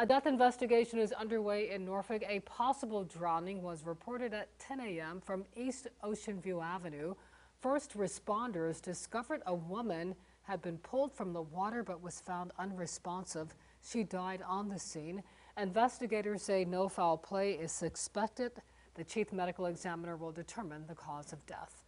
A death investigation is underway in Norfolk. A possible drowning was reported at 10 a.m. from East Ocean View Avenue. First responders discovered a woman had been pulled from the water but was found unresponsive. She died on the scene. Investigators say no foul play is suspected. The chief medical examiner will determine the cause of death.